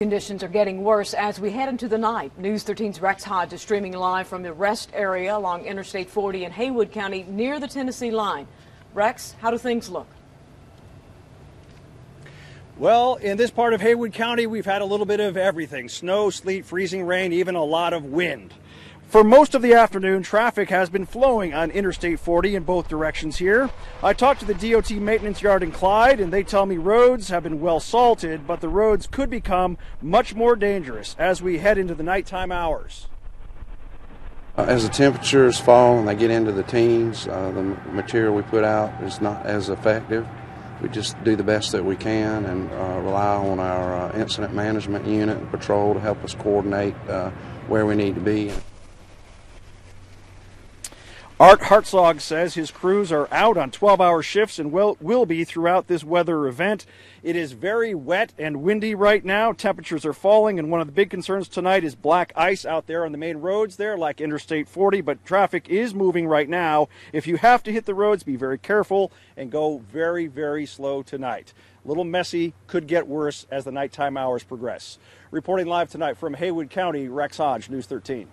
Conditions are getting worse as we head into the night. News 13's Rex Hodge is streaming live from the rest area along Interstate 40 in Haywood County near the Tennessee line. Rex, how do things look? Well, in this part of Haywood County, we've had a little bit of everything snow, sleet, freezing rain, even a lot of wind. For most of the afternoon, traffic has been flowing on Interstate 40 in both directions here. I talked to the DOT maintenance yard in Clyde, and they tell me roads have been well salted, but the roads could become much more dangerous as we head into the nighttime hours. Uh, As the temperatures fall and they get into the teens, uh, the material we put out is not as effective. We just do the best that we can and uh, rely on our uh, incident management unit and patrol to help us coordinate uh, where we need to be. Art Hartzog says his crews are out on 12 hour shifts and will, will be throughout this weather event. It is very wet and windy right now. Temperatures are falling, and one of the big concerns tonight is black ice out there on the main roads there, like Interstate 40. But traffic is moving right now. If you have to hit the roads, be very careful and go very, very slow tonight. A little messy, could get worse as the nighttime hours progress. Reporting live tonight from Haywood County, Rex Hodge, News 13.